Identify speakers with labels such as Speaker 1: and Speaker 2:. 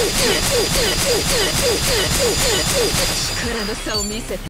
Speaker 1: 力の差を見せて。